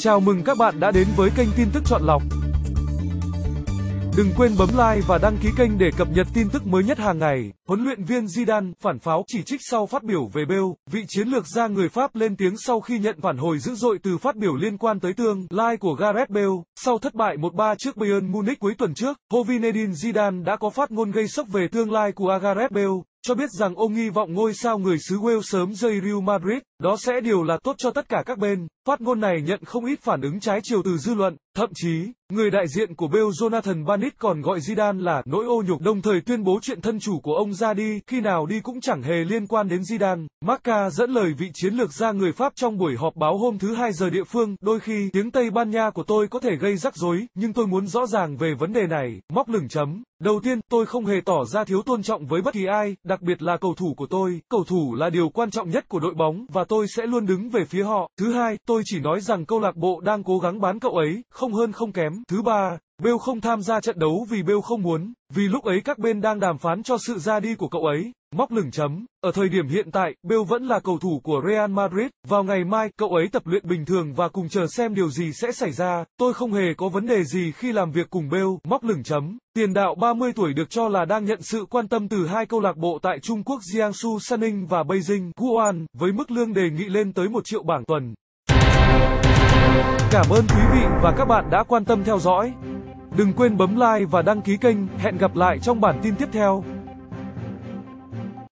Chào mừng các bạn đã đến với kênh tin tức chọn lọc. Đừng quên bấm like và đăng ký kênh để cập nhật tin tức mới nhất hàng ngày. Huấn luyện viên Zidane phản pháo chỉ trích sau phát biểu về Bale. Vị chiến lược gia người Pháp lên tiếng sau khi nhận phản hồi dữ dội từ phát biểu liên quan tới tương lai của Gareth Bale. Sau thất bại 1-3 trước Bayern Munich cuối tuần trước, Zinedine Zidane đã có phát ngôn gây sốc về tương lai của Gareth Bale cho biết rằng ông nghi vọng ngôi sao người xứ Wales sớm rời Real Madrid, đó sẽ điều là tốt cho tất cả các bên. Phát ngôn này nhận không ít phản ứng trái chiều từ dư luận, thậm chí, người đại diện của Bill Jonathan Banit còn gọi Zidane là nỗi ô nhục, đồng thời tuyên bố chuyện thân chủ của ông ra đi, khi nào đi cũng chẳng hề liên quan đến Zidane. Marca dẫn lời vị chiến lược gia người Pháp trong buổi họp báo hôm thứ Hai giờ địa phương, đôi khi tiếng Tây Ban Nha của tôi có thể gây rắc rối, nhưng tôi muốn rõ ràng về vấn đề này, móc lửng chấm. Đầu tiên, tôi không hề tỏ ra thiếu tôn trọng với bất kỳ ai, đặc biệt là cầu thủ của tôi. Cầu thủ là điều quan trọng nhất của đội bóng và tôi sẽ luôn đứng về phía họ. Thứ hai, tôi tôi chỉ nói rằng câu lạc bộ đang cố gắng bán cậu ấy, không hơn không kém. Thứ ba, Bale không tham gia trận đấu vì Bale không muốn, vì lúc ấy các bên đang đàm phán cho sự ra đi của cậu ấy. Móc lửng chấm. Ở thời điểm hiện tại, Bale vẫn là cầu thủ của Real Madrid. Vào ngày mai, cậu ấy tập luyện bình thường và cùng chờ xem điều gì sẽ xảy ra. Tôi không hề có vấn đề gì khi làm việc cùng Bale. Móc lửng chấm. Tiền đạo 30 tuổi được cho là đang nhận sự quan tâm từ hai câu lạc bộ tại Trung Quốc Jiangsu suning và Beijing guoan với mức lương đề nghị lên tới 1 triệu bảng tuần. Cảm ơn quý vị và các bạn đã quan tâm theo dõi. Đừng quên bấm like và đăng ký kênh, hẹn gặp lại trong bản tin tiếp theo.